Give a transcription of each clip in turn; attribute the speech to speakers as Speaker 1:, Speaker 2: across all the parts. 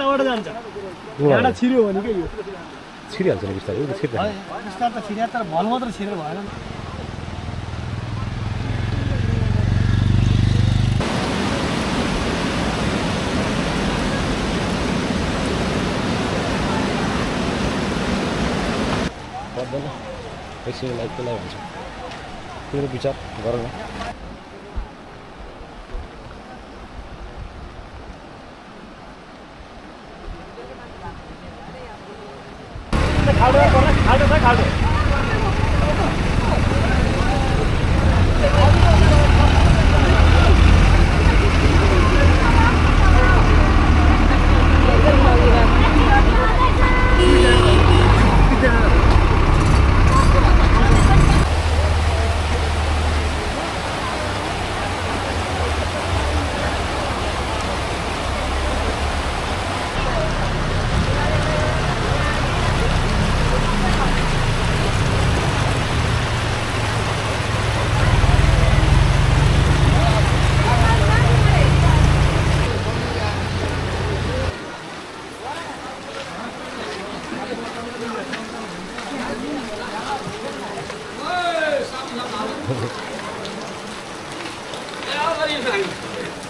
Speaker 1: जान्छ यहाँबाट छिर्यो भने क्या यो
Speaker 2: छिरिहाल्छ नि बिस्तारै
Speaker 1: बिस्तार त छिर्या तर भल मात्र छिरेर भएन
Speaker 2: एकछिन लाइक त्यसलाई भन्छ विचार गर न
Speaker 1: खाल्डो खाल्डो छ खाल्डो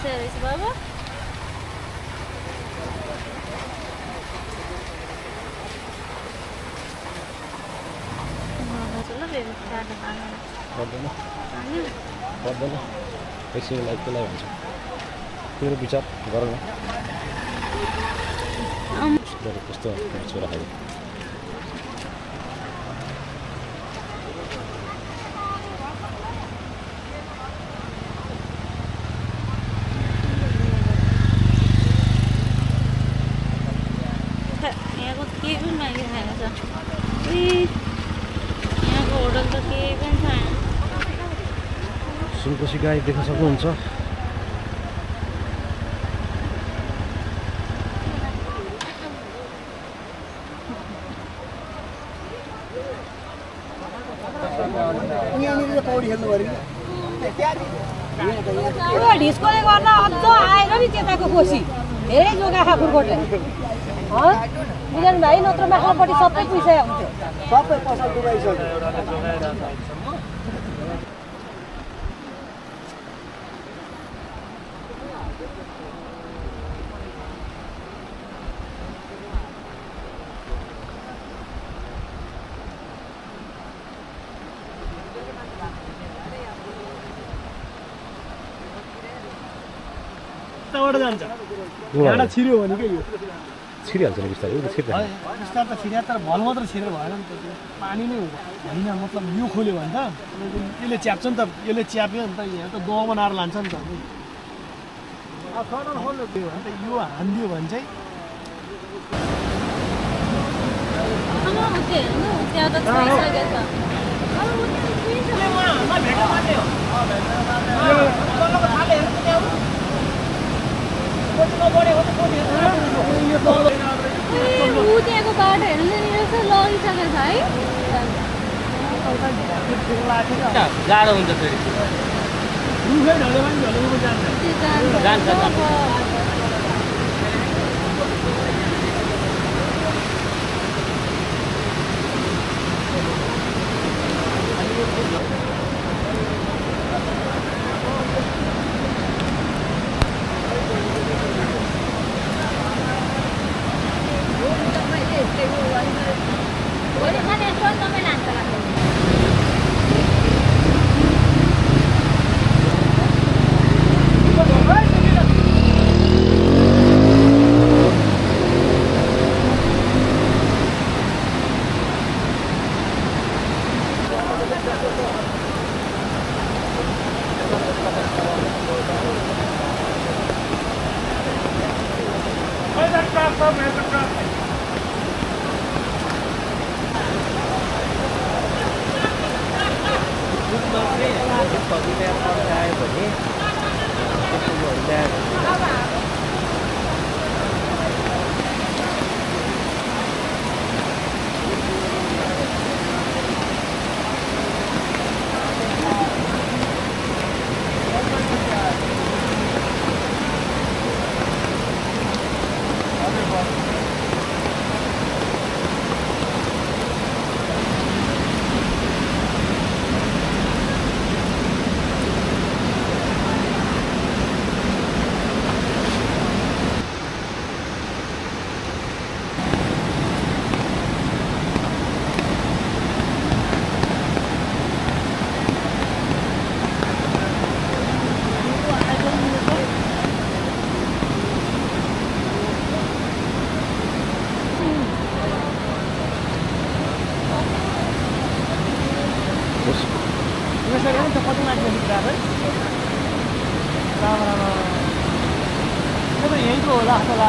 Speaker 3: यहाँ
Speaker 4: आइसकेको रहेछ बाबा
Speaker 2: पर्दैन लाइक त्यसलाई भन्छ तिम्रो विचार गर न कस्तो छोरा सुनकोसी गाई देख्न सक्नुहुन्छ
Speaker 5: यो ढिस्कोले गर्दा अझ आएर नि त्यताको कोसी धेरै जोगा भाइ नत्र माथिल्लोपट्टि सबै पैसा हुन्थ्यो
Speaker 1: सबै पसल डुबाइसक्यो यताबाट जान्छ यहाँबाट छिर्यो भने क्या यो
Speaker 2: छिरिहाल्छ नि बिस्तारै छिर्दा
Speaker 1: बिस्तार त छिर्या तर भल मात्र छिरेर भएन नि त त्यो पानी नै होइन मतलब यो खोल्यो भने त यसले च्याप्छ नि त यसले च्याप्यो नि त यहाँ त दह बनाएर लान्छ नि त त्यो भने त यो हानिदियो भने चाहिँ
Speaker 4: अब त्यो हेर्नु त्यहाँको बाटो हेर्नु रहेछ लगिसकेको छ है
Speaker 3: गाह्रो हुन्छ फेरि
Speaker 1: जान्छ
Speaker 4: Come, Mr.
Speaker 3: Trump. Hãy
Speaker 4: subscribe cho kênh Ghiền Mì Gõ
Speaker 1: Để không bỏ lỡ những video hấp dẫn ఎంత పది నాకు తెలుస్తారు రామరామ ఏం చూడాలి అసలు